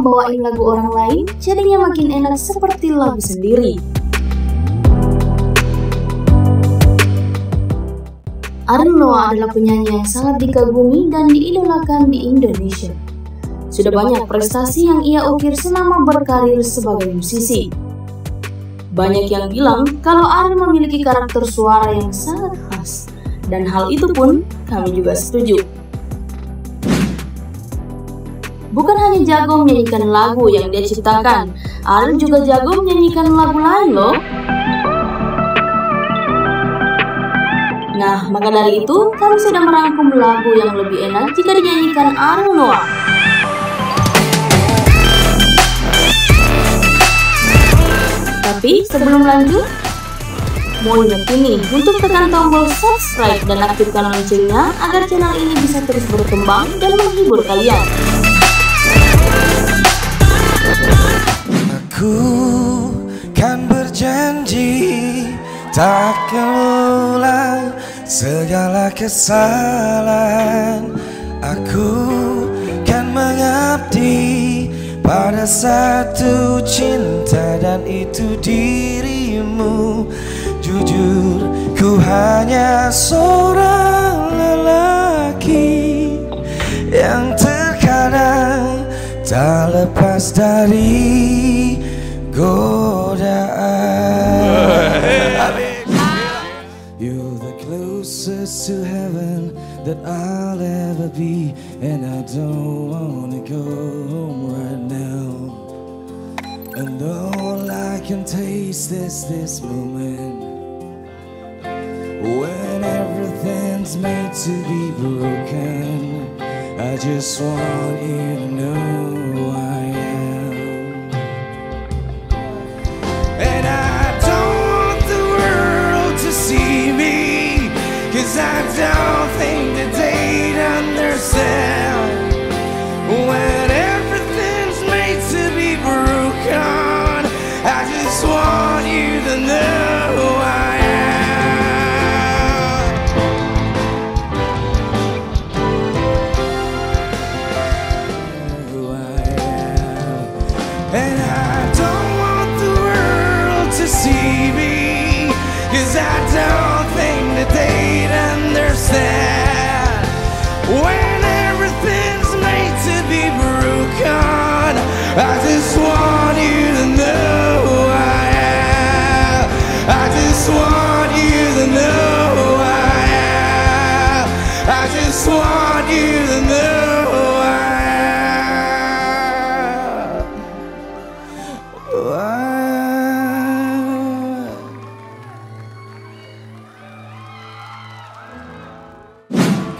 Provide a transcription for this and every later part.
bawain lagu orang lain, jadinya makin enak seperti lagu sendiri. Ariel Noah adalah penyanyi yang sangat dikagumi dan diidolakan di Indonesia. Sudah banyak prestasi yang ia ukir selama berkarir sebagai musisi. Banyak yang bilang kalau Ariel memiliki karakter suara yang sangat khas, dan hal itu pun kami juga setuju. Bukan hanya jago menyanyikan lagu yang dia ciptakan, Ariel juga jago menyanyikan lagu lain loh. Nah, maka dari itu, kami sudah merangkum lagu yang lebih enak jika dinyanyikan Ariel Noah. Tapi sebelum lanjut, mau ingetin nih untuk tekan tombol subscribe dan aktifkan loncengnya agar channel ini bisa terus berkembang dan menghibur kalian. Aku kan berjanji takkan ulang segala kesalahan. Aku kan mengabdi pada satu cinta dan itu dirimu. Jujur ku hanya seorang lelaki yang terkadang tak lepas dari godaan You're the closest to heaven that I'll ever be And I don't wanna go home right now. And all I can taste is this moment When everything's made to be broken I just want you to know who I am. And I don't want the world to see me Cause I don't think that they'd understand When everything's made to be broken. I just want you to know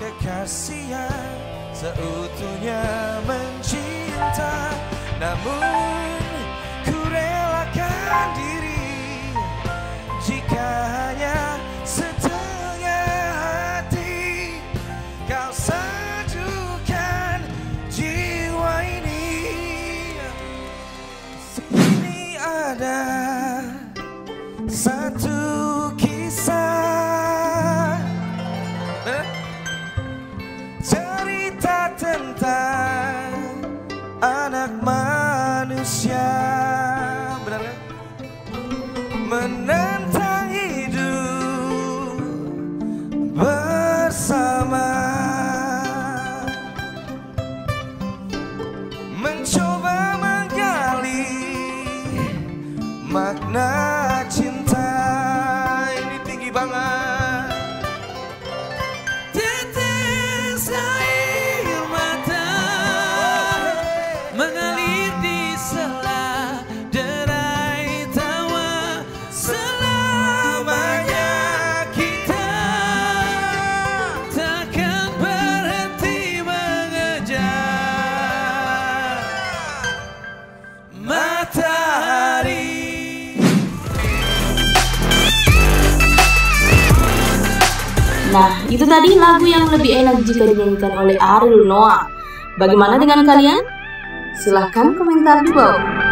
Kekasih yang seutuhnya mencinta. Namun ku relakan diri. Jika hanya setengah hati Kau sajukan jiwa ini. Sini ada satu Man. Nah, itu tadi lagu yang lebih enak jika dinyanyikan oleh Ariel Noah. Bagaimana dengan kalian? Silahkan komentar di bawah.